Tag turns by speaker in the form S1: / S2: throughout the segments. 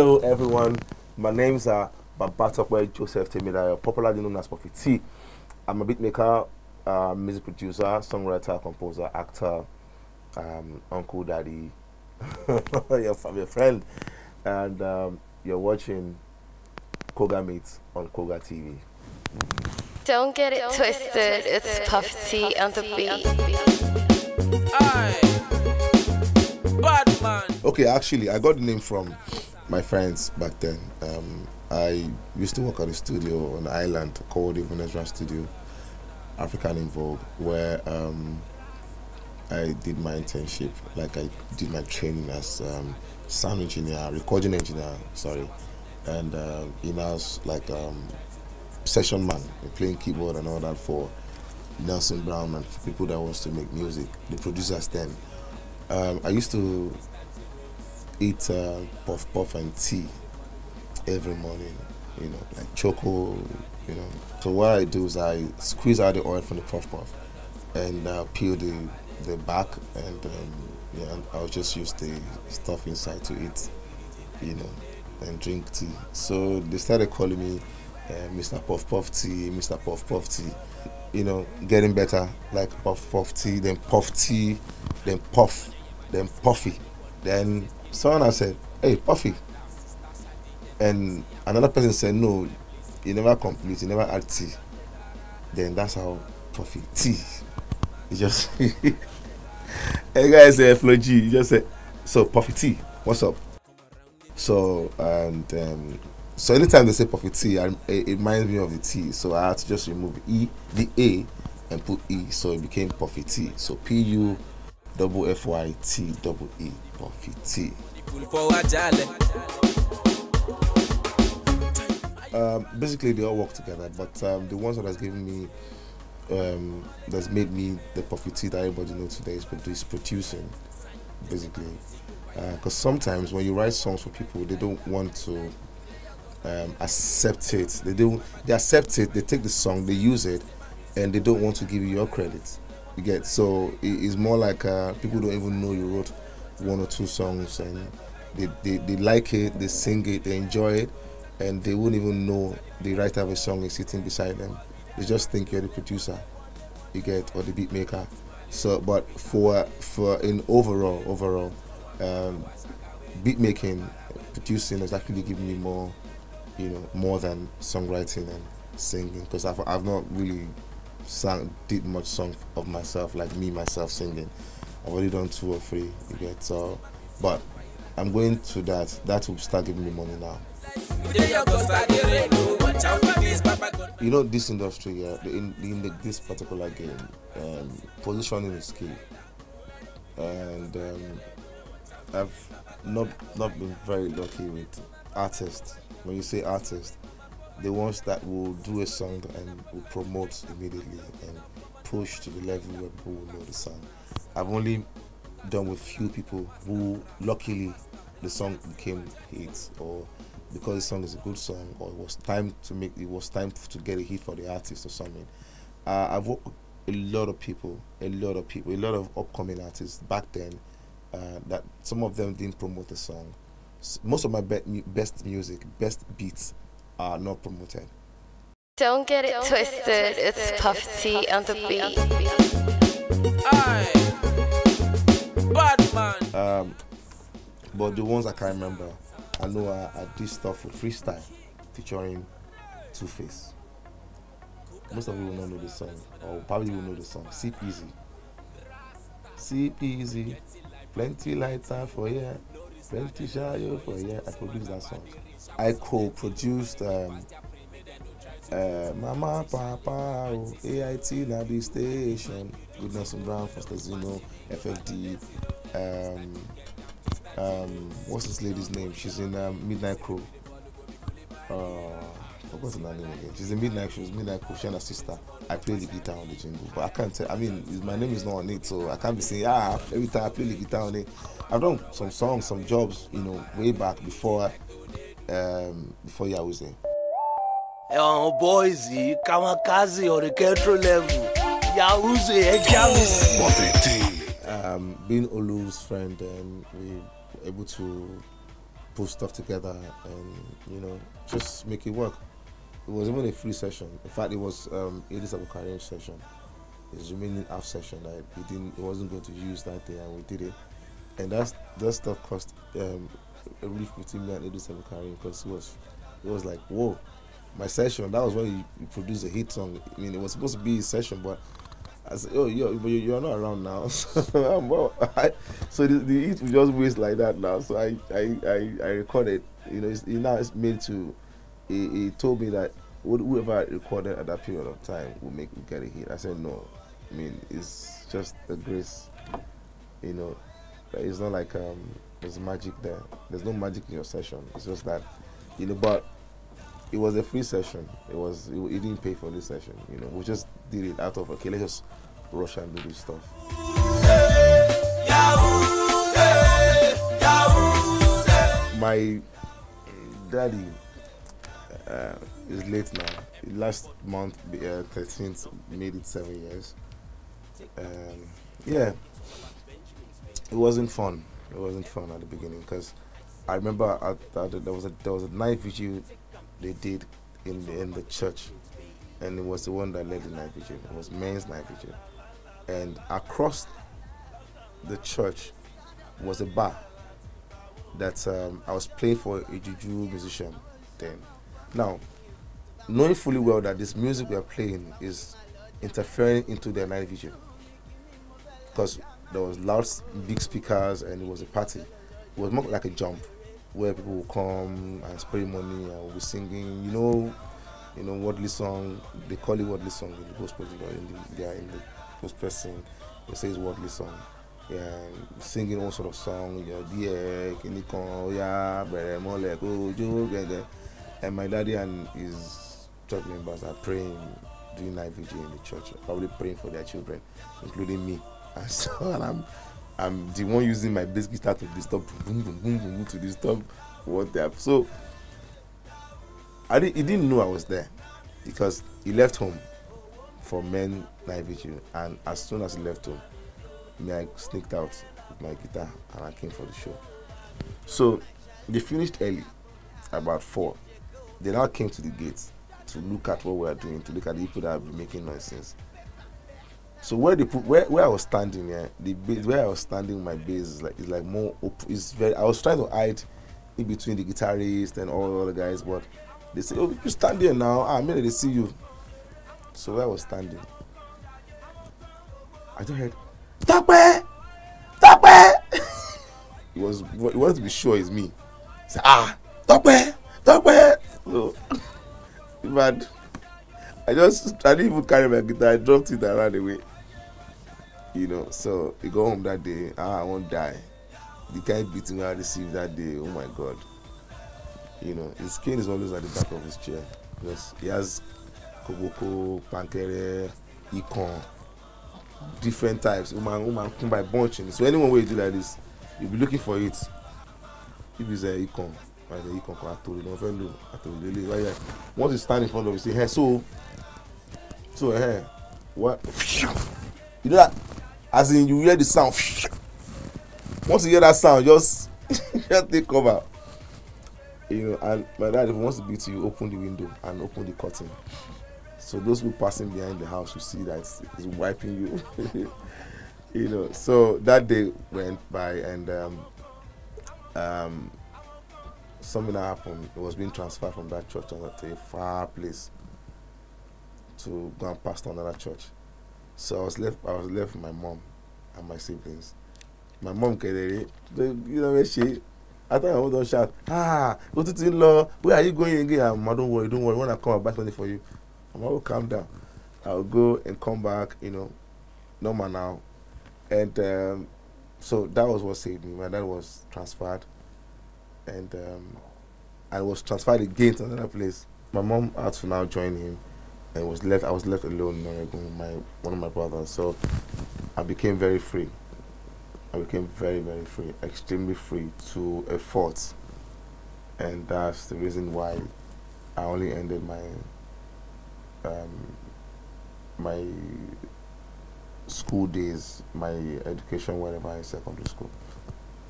S1: everyone. My name's uh, Babatokwe Joseph Temidayo, popularly known as Puffy T. I'm a beatmaker, uh, music producer, songwriter, composer, actor, um, uncle, daddy, your, fam- your friend, and um, you're watching Koga Meets on Koga TV.
S2: Don't get it twisted, it's Puff T on the beat.
S3: Bad man.
S1: Okay, actually, I got the name from my friends back then. Um, I used to work at a studio on the island called the Venezuela Studio, African in Vogue, where um, I did my internship. Like I did my training as um, sound engineer, recording engineer. Sorry, and um, in house like um, session man, playing keyboard and all that for Nelson Brown and people that wants to make music. The producers then. Um, I used to eat uh, puff puff and tea every morning, you know, like choco, you know. So what I do is I squeeze out the oil from the puff puff and uh, peel the the back, and um, yeah, and I'll just use the stuff inside to eat, you know, and drink tea. So they started calling me uh, Mr. Puff Puff Tea, Mr. Puff Puff Tea. You know, getting better, like Puff Puff Tea, then Puff Tea, then Puff, then Puffy. Then someone else said, Hey, Puffy. And another person said, No, you never complete, you never add tea. Then that's how Puffy tea. He just and the guy said Flo G, he just said, So Puffy tea, what's up? So and um, so anytime they say Puffy tea, I, it reminds me of the T. So I had to just remove E, the A, and put E. So it became Puffy T. So P U double F Y T double E
S3: jale.
S1: Um, basically, they all work together, but um, the ones that has given me, um, that's made me the Puffy T that everybody knows today is, is producing, basically. Because sometimes when you write songs for people, they don't want to um, accept it. They don't. They accept it. They take the song, they use it, and they don't want to give you your credit. You get so it- it's more like uh, people don't even know you wrote one or two songs, and they, they, they like it, they sing it, they enjoy it, and they won't even know the writer of a song is sitting beside them. They just think you're the producer, you get, or the beat maker. So, but for for in overall overall, um, beat making, producing has actually given me more, you know, more than songwriting and singing because I've I've not really sang did much song of myself like me myself singing. I've already done two or three. You get so, but I'm going to that. That will start giving me money now.
S3: You
S1: know this industry, yeah, in, in the, this particular game, um, positioning is key, and um, I've not not been very lucky with artists. When you say artists, the ones that will do a song and will promote immediately and push to the level where people will know the song. I've only done with few people who, luckily, the song became hits or because the song is a good song or it was time to make it was time to get a hit for the artist or something. Uh, I've worked with a lot of people, a lot of people, a lot of upcoming artists back then. Uh, that some of them didn't promote the song. Most of my be- best music, best beats, are not promoted.
S2: Don't get it twisted, it's Puff T on the beat.
S3: Bad.
S1: Um, but the ones I can remember, I know I, I did stuff with freestyle featuring 2face. Most of you will not know the song, or probably will know the song. Sip Easy. Sip Easy. Plenty lighter for yeah. Plenty shayo for yeah. I produced that song. I co-produced um, uh, Mama Papa oh, AIT na the station with Nelson Brown, Foster Zeno, FFD. Um, um, what's this lady's name? She's in um, Midnight Crew. Uh, forgotten her name again. She's in Midnight Crew. Midnight Crew. She and her sister. I play the guitar on the jingle, but I can't tell. I mean, my name is not on it, so I can't be saying ah every time I play the guitar on it. I've done some songs, some jobs, you know, way back before, um, before Yahoozee.
S4: ẹ̀wọ̀n boys yìí káwọn kazi ọ̀rẹ́ kẹ́tọ́ level yahoo ṣe ẹ̀ já
S1: um, being Olu's friend, um, we were able to put stuff together and you know just make it work. It was even a free session. In fact, it was um, Eedris Abdulkareem's session. His remaining half session that he didn't, he wasn't going to use that day, and we did it. And that's that stuff cost um, a between me and Eedris Abu because it was it was like whoa, my session. That was when he, he produced a hit song. I mean, it was supposed to be his session, but I said, "Oh, you're, but you- you're not around now." so, the, hit will just waste like that now. So I, I, I, I recorded. You know, it's, it now it's made to. He, he told me that wh- whoever recorded at that period of time will make will get a hit. I said no. I mean, it's just a grace. You know, it's not like um, there's magic there. There's no magic in your session. It's just that, you know, but it was a free session. It was it, it didn't pay for this session. You know, we just did it out of okay, let's just rush and do this stuff. My daddy uh, is late now. Last month, uh, 13th, made it seven years. Um, yeah, it wasn't fun. It wasn't fun at the beginning because I remember there was a there was a night vigil they did in the in the church, and it was the one that led the night vigil. It was men's night vigil, and across the church was a bar that um, I was playing for a juju musician then. Now, knowing fully well that this music we are playing is interfering into their night vigil because there was loud big speakers and it was a party. It was more like a jump where people will come and spray money and we'll be singing, you know, you know, worldly song. They call it worldly song in the gospel, you know, in the, they are in the gospel sing. They say it's worldly song. Yeah, singing all sort of song. Yeah, dear, kini kan, yeah. And my daddy and his church members are praying doing night vigil in the church, probably praying for their children, including me. And so and I'm I'm the one using my bass guitar to disturb boom boom boom boom to disturb what they have. So I didn't he didn't know I was there because he left home for men night vigil and as soon as he left home, me I sneaked out with my guitar and I came for the show. So they finished early, about four. They now came to the gate to look at what we are doing, to look at the people that have been making nonsense. So where put where, where I was standing, yeah, the base where I was standing, my base is like is like more open. It's very. I was trying to hide in between the guitarist and all the other guys, but they say, "Oh, you stand there now." Ah, I mean, they see you. So where I was standing, I just heard, "Tope, Tope." he was he wanted to be sure it's me. He said, "Ah, Tope, Tope." So, but I just I didn't even carry my guitar. I dropped it and ran away. You know, so he go home that day. Ah, I won't die. The kind beating I received that day. Oh my God. You know, his cane is always at the back of his chair because he has koboko, pankere, ikon, different types. Woman, woman, come by bunching. So anyone where you do like this, you'll be looking for it. If it's a ikon, like the ikon kan atori, don't follow atori lele. Why yeah? Once you stand in front of you, say, hey, so, so, hey, what? You know that? As in, you hear the sound. Once you hear that sound, just, just take cover. You know, and my dad, if he wants to beat you, open the window and open the curtain. So those people passing behind the house, you see that it's wiping you. you know, so that day went by and um, um, something that happened. It was being transferred from that church to a far place to go and pastor another church. So I was left. I was left with my mom and my siblings. My mom kedere, you know where she. I thought I would don't shout. Ah, go to law. Where are you going again? Ah, Mama, don't worry, don't worry. When I come, I'll buy something for you. Mama will calm down. I'll go and come back. You know, normal now. And um, so that was what saved me. My dad was transferred, and um, I was transferred again to another place. My mom had to now join him, and was left. I was left alone with my one of my brothers. So I became very free. I became very very free, extremely free to a fault, and that's the reason why I only ended my um, my school days, my education, wherever in secondary school.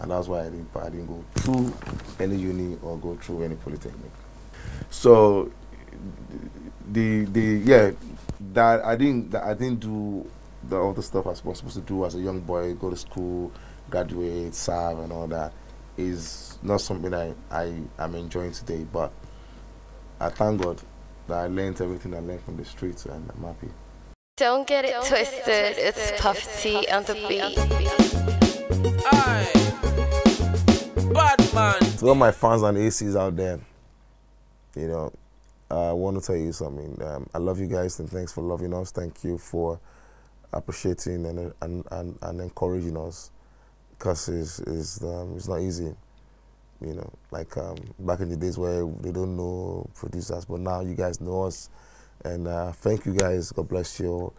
S1: and that's why I didn't I didn't go through any uni or go through any polytechnic. So the the yeah that I didn't that I didn't do the other stuff I was supposed to do as a young boy, go to school, graduate, serve, and all that is not something I I am enjoying today. But I thank God that I learned everything I learned from the streets, and I'm happy.
S2: Don't get it twisted, it's Puff T on the beat.
S3: Aye. Bad man.
S1: To all my fans and ACs out there, you know, I want to tell you something. Um, I love you guys and thanks for loving us. Thank you for appreciating and and, and, and encouraging us because it's, it's, um, it's not easy. You know, like um, back in the days where they don't know producers, but now you guys know us. And uh, thank you guys. God bless you.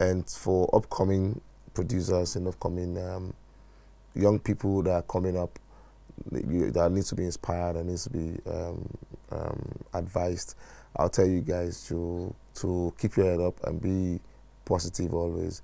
S1: And for upcoming producers and upcoming um, young people that are coming up, that needs to be inspired and needs to be um, um, advised. I'll tell you guys to to keep your head up and be positive always,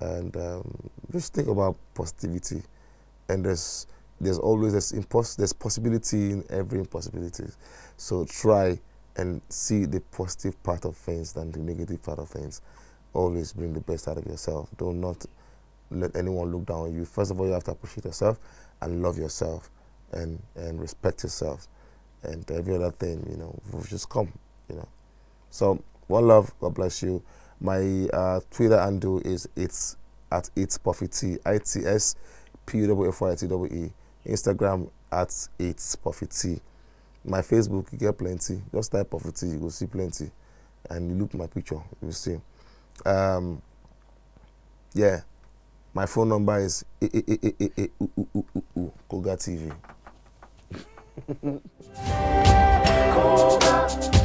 S1: and um, just think about positivity. And there's there's always there's impos- there's possibility in every impossibility. So try and see the positive part of things than the negative part of things. Always bring the best out of yourself. Do not let anyone look down on you. First of all, you have to appreciate yourself and love yourself and, and respect yourself. And every other thing, you know, just come, you know. So, one love, God bless you. My uh, Twitter handle is it's at it's Puffy T, I T S P U F Y T W E. Instagram at it's T. My Facebook, you get plenty. Just type T, you will see plenty. And you look my picture, you will see. Um, yeah. My phone number is Koga TV.
S5: Thank you.